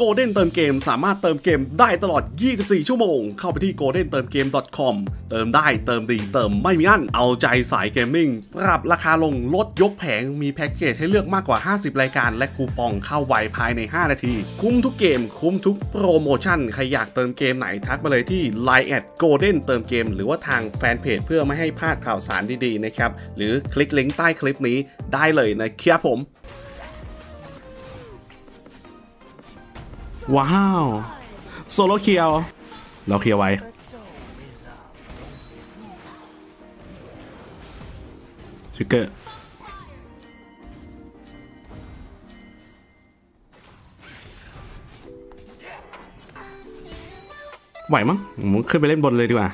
Golden เติมเกมสามารถเติมเกมได้ตลอด 24 ชั่วโมง เข้าไปที่ golden เติมเกม .com เติมได้เติมดีเติมไม่มีอั้นเอาใจสาย gaming ปรับราคาลงลดยกแผงมีแพ็กเกจให้เลือกมากกว่า 50 รายการ และคูปองเข้าไวภายใน 5 นาที คุ้มทุกเกม คุ้มทุกโปรโมชั่น ใครอยากเติมเกมไหนทักมาเลยที่ Line add Golden เติมเกม หรือว่าทางแฟนเพจเพื่อไม่ให้พลาดข่าวสารดีๆนะครับหรือคลิกลิงก์ใต้คลิปนี้ได้เลยนะครับผม ว้าว โซโลเคียว เราเคลียร์ไว้ ชิกเกอร์ไหวมั้งผมขึ้นไปเล่นบนเลยดีกว่า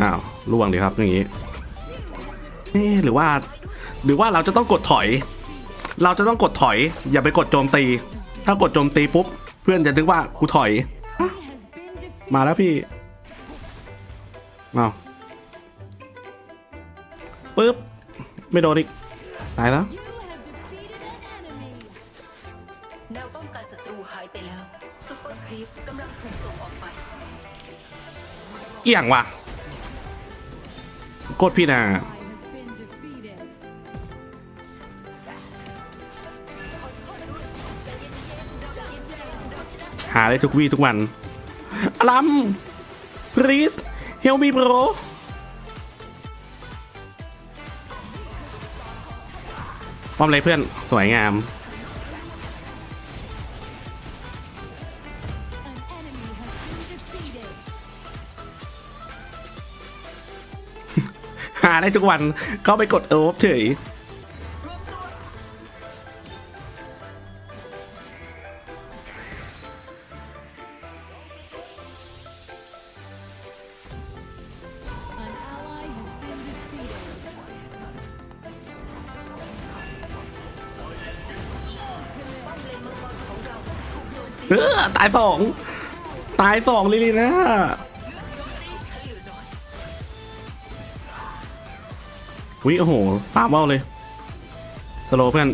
อ้าวล่วงดีครับอย่างนี้เอ๊ะหรือว่า หรือว่าเราจะต้องกดถอย เราจะต้องกดถอย อย่าไปกดโจมตี ถ้ากดโจมตีปุ๊บ เพื่อนจะนึกว่ากูถอยอมาแล้วพี่เอาปึ๊บไม่โดนอีกตายแล้วแนวป้องกันศัตรูหายไปแล้วซุปเปอร์ครีปกำลังถูกส่งออกไปเอี่ยงว่ะ กดพี่นะหาได้ทุกวี่ทุกวันอลัม please help me bro ป้อมเลยเพื่อน สวยงาม หาได้ทุกวันเข้าไปกดโอฟเฉยเออตายสอง ตายสองลิลินะ วิโอ้โหปาเบ้าเลย สโลเพื่อน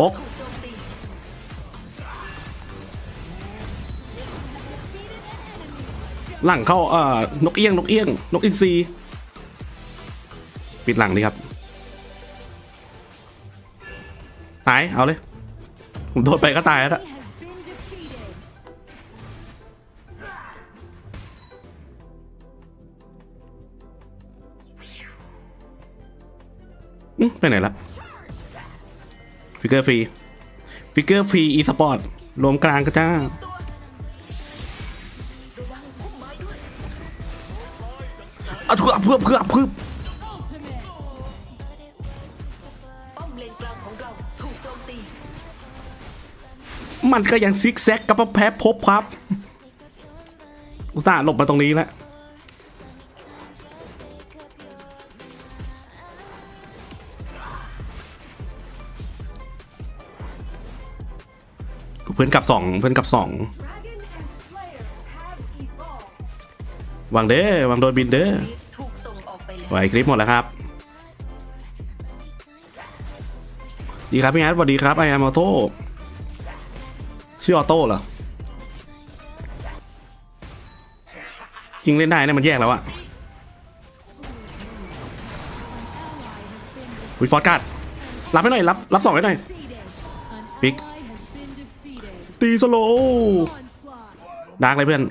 ป๊กหลังเข้าเอ่อนกเอี้ยง นกเอี้ยง นกอินทรีปิดหลังดีครับ ตาย เอาเลย ผมโดนไปก็ตายแล้ว ไปไหนละ flicker ฟรี flicker ฟรีอีสปอร์ตรวมกลางก็จ้าเอาเพื่อเพื่อเพื่อเพื่อมันก็ยังซิกแซกกับแพ้พบพับ อุตส่าห์หลบมาตรงนี้แล้ว เพื่อนกับสองเพื่อนกับสองวางเด้อวางโดนบินเด้อไหวคลิปหมดแล้วครับ ดีครับพี่แอดสวัสดีครับไอแอมออโต้ชื่อออโต้เหรอจริงเล่นได้นะมันแยกแล้วอะวิฟอร์การ์ดรับให้หน่อย รับ รับสองให้หน่อย An Big. ตีสโลดักเลยเพื่อน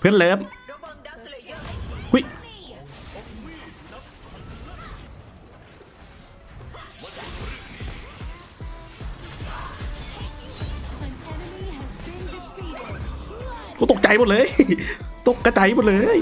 เพื่อนเลิฟหุยกูตกใจหมดเลย ตกกระจายหมดเลย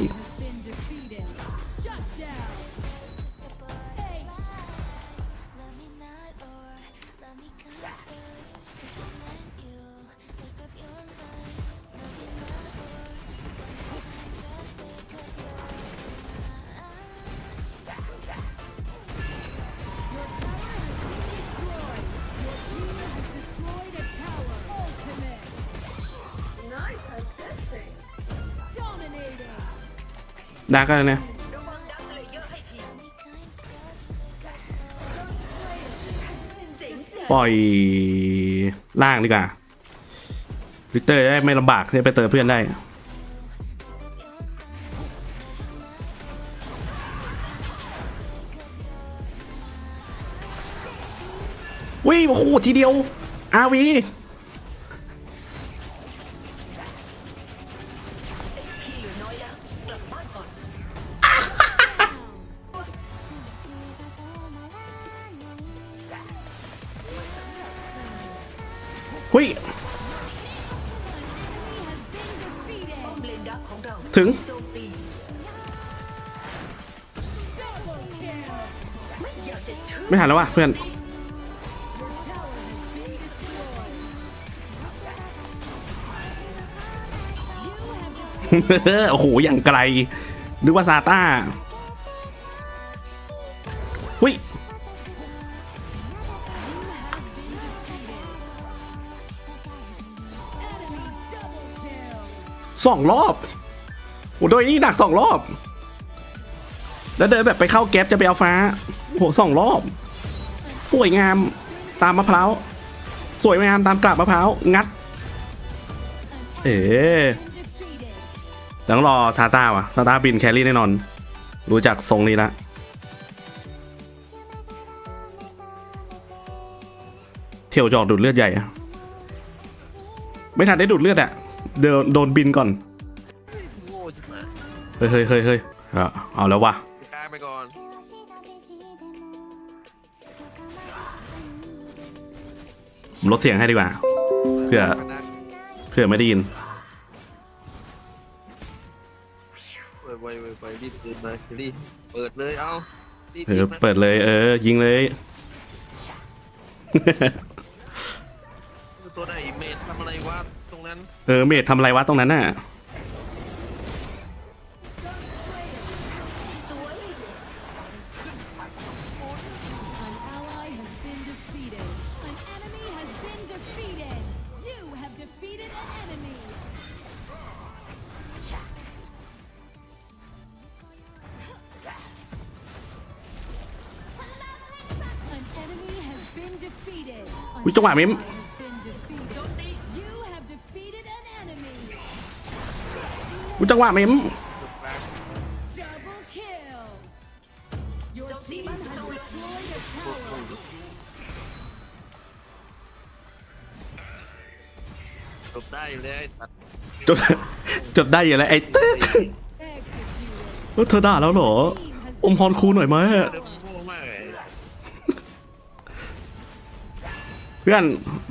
ดาร์กอะไรเนี่ยระวักเลยอร์ให้ทีเจ๋งจังปล่อยล่างดีกว่าวิเตอร์ได้ไม่ลำบากที่จะไปเติมเพื่อนได้ วิโอ้โหทีเดียวอาวี หุยป้อมเลนดักของถึงไม่อยากจะเชื่อไม่ทันแล้วว่ะเพื่อน โอ้โห อย่างไกลนึกว่าซาต้าหุย สองรอบโอ้โดยนี่ดักสองรอบ แล้วเดินแบบไปเข้าแก๊ปจะไปเอาฟ้าโอ้โหสองรอบ สวยงามตามมะพร้าวสวยงามตามกลับมะพร้าวงัด เอ๋ต้องรอซาต้าว่ะซาต้าบินแครี่แน่นอน รู้จักทรงนี้ละเที่ยวจอกดูดเลือดใหญ่ไม่ทันได้ดูดเลือดอะ เดินโดนบินก่อน โง่ชิบหายเฮ้ยเฮ้ยเฮ้ยเฮ้ยเอาเอาแล้ววะกลายไปก่อนผมลดเสียงให้ดีกว่า เพื่อไปนะเพื่อไม่ได้ยินเปิดไวไวไวรีบเปิดมารีบเปิดเลยเอารีบเออรีบนะเปิดเลย เออ ยิงเลย ตัวไหนเมททำอะไรวะตรง นั้นเออเมดทำอะไรวะตรงนั้นน่ะ An ally has been defeated. An enemy has been defeated. You have defeated an enemy. An enemy has been defeated. An อุ๊ยจังหวะมิม อุยจังหวะเมม Double kill. Your Don't team leave us has alone. destroyed a tower. จบได้อยู่เลยไอ้สัตว์จบจบได้อยู่แล้วไอ้ตึ๊ก Executed. เออเธอด่าแล้วเหรอ Team has อมพรครูหน่อยไหมเดี๋ยวมึงโง่มากเลยเพื่อน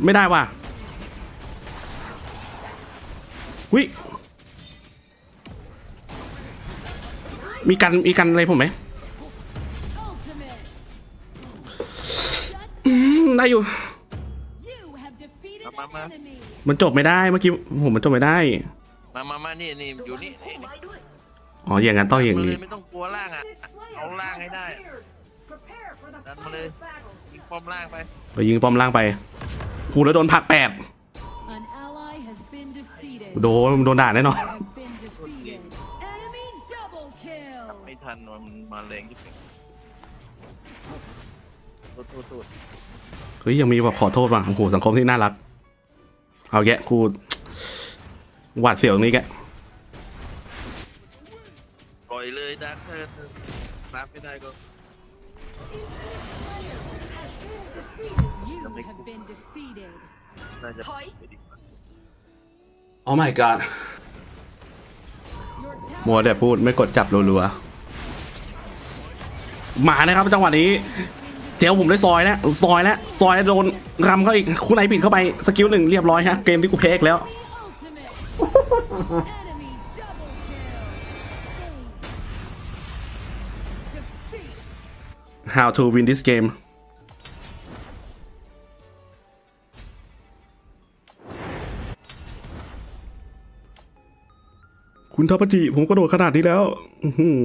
ไม่ได้ว่ะวิ มีกันมีกันอะไรผมไหม ultimate. อืมได้อยู่ You have defeated Mama. an enemy. มันจบไม่ได้เมื่อกี้ผมมันจบไม่ได้ มามามานี่นี่อยู่นี่นี่ไม้ด้วยอ๋ออย่างนั้นต้องอย่างมาเลนี้ยไม่ต้องกลัวล่างอะเอาล่างให้ได้ดันมาเลยยิงป้อมล่างไปไปยิงป้อมล่างไปหูแล้วโดนผลักแปด An ally has been defeated. โดนโดนด่าแน่นอน มันมาแรงที่สุดโทษโทษโทษเฮ้ยยังมีแบบขอโทษว่ะโอ้โหสังคมที่น่ารัก เอาแกะกูหวาดเสียวตรงนี้แกะปล่อยเลยดักเธอรับไม่ได้ก็ You have been defeated. น่าจะถอยไปดีกว่าโอ้ my god Your มัว tower แต่พูดไม่กดจับรัวๆ มานะครับจังหวะนี้เจลผมได้ซอยแล้วซอยแล้วซอยแล้วโดนรำเข้าอีกคุณไหนปิดเข้าไปสกิลหนึ่งเรียบร้อยฮะเกมที่กูเพกแล้ว the ultimate. enemy double kill. Defeat. how to win this game คุณทัพจิผมกระโดดขนาดนี้แล้ว อือหือ